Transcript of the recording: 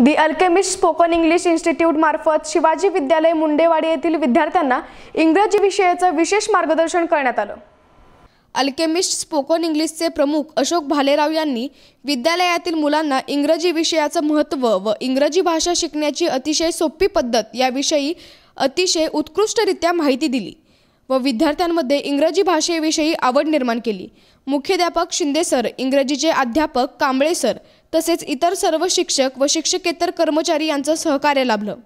The Alchemist spoken English institute मार्फत शिवाजी विद्यालय मुंडेवाडी येथील विद्यार्थ्यांना इंग्रजी विषयाचं विशेष मार्गदर्शन करण्यात आलं. अल्केमिस्ट स्पोकन इंग्लिशचे प्रमुख अशोक भालेराव यांनी विद्यालयातील मुलांना इंग्रजी विषयाचं महत्त्व व इंग्रजी भाषा शिकण्याची अतिशय सोपी पद्धत याविषयी अतिशय उत्कृष्टरित्या माहिती दिली व विद्यार्थ्यांमध्ये इंग्रजी भाषेविषयी आवड निर्माण केली. मुख्याध्यापक शिंदे सर इंग्रजीचे अध्यापक कांबळे सर तसेच इतर सर्व शिक्षक व शिक्षकेतर कर्मचारी यांचं सहकार्य लाभलं.